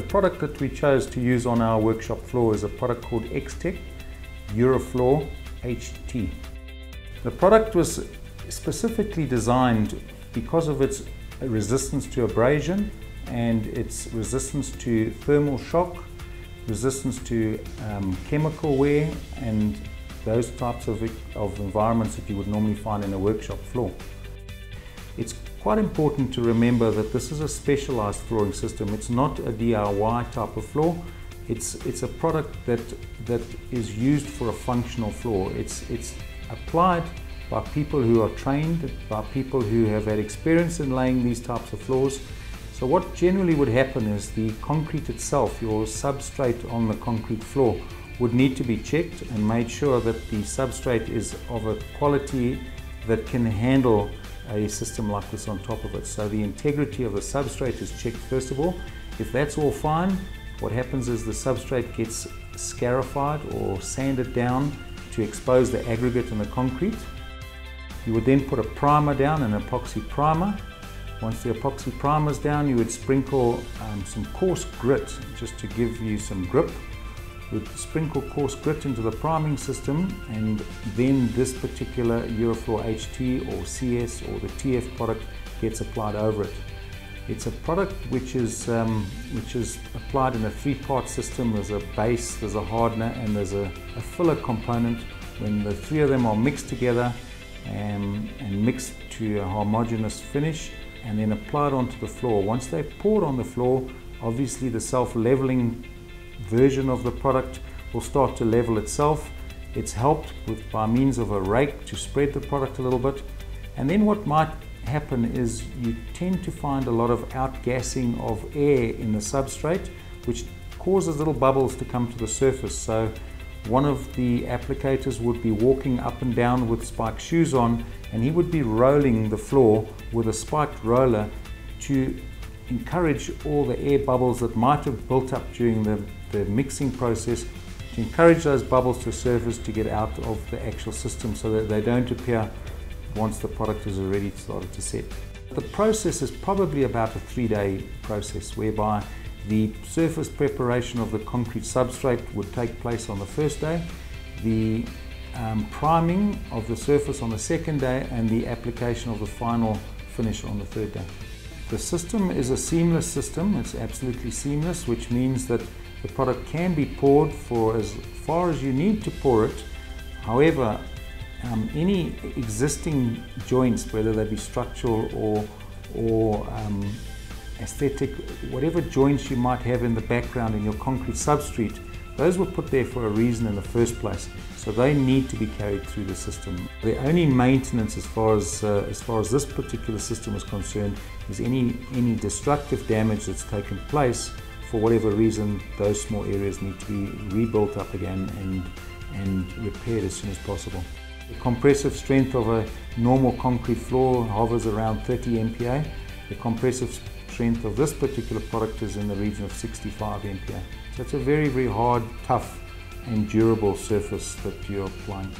product that we chose to use on our workshop floor is a product called X-Tech Urafloor HT. The product was specifically designed because of its resistance to abrasion and its resistance to thermal shock, resistance to um, chemical wear and those types of, of environments that you would normally find in a workshop floor. It's quite important to remember that this is a specialized flooring system. It's not a DIY type of floor. It's, it's a product that, that is used for a functional floor. It's, it's applied by people who are trained, by people who have had experience in laying these types of floors. So what generally would happen is the concrete itself, your substrate on the concrete floor, would need to be checked and made sure that the substrate is of a quality that can handle a system like this on top of it. So the integrity of the substrate is checked first of all. If that's all fine, what happens is the substrate gets scarified or sanded down to expose the aggregate and the concrete. You would then put a primer down, an epoxy primer. Once the epoxy primer is down, you would sprinkle um, some coarse grit just to give you some grip. Would sprinkle coarse grit into the priming system and then this particular Urafloor HT or CS or the TF product gets applied over it. It's a product which is, um, which is applied in a three-part system. There's a base, there's a hardener, and there's a, a filler component. When the three of them are mixed together um, and mixed to a homogeneous finish, and then applied onto the floor. Once they're poured on the floor, obviously the self-leveling version of the product will start to level itself. It's helped with by means of a rake to spread the product a little bit. And then what might happen is you tend to find a lot of outgassing of air in the substrate, which causes little bubbles to come to the surface. So one of the applicators would be walking up and down with spiked shoes on, and he would be rolling the floor with a spiked roller to encourage all the air bubbles that might have built up during the, the mixing process to encourage those bubbles to surface to get out of the actual system so that they don't appear once the product is already started to set. The process is probably about a three day process whereby the surface preparation of the concrete substrate would take place on the first day, the um, priming of the surface on the second day and the application of the final finish on the third day. The system is a seamless system, it's absolutely seamless, which means that the product can be poured for as far as you need to pour it. However, um, any existing joints, whether they be structural or, or um, aesthetic, whatever joints you might have in the background in your concrete substrate, those were put there for a reason in the first place. So they need to be carried through the system. The only maintenance as far as, uh, as far as this particular system is concerned is any, any destructive damage that's taken place for whatever reason, those small areas need to be rebuilt up again and, and repaired as soon as possible. The compressive strength of a normal concrete floor hovers around 30 MPa. The compressive strength of this particular product is in the region of 65 MPa. So it's a very, very hard, tough and durable surface that you're applying.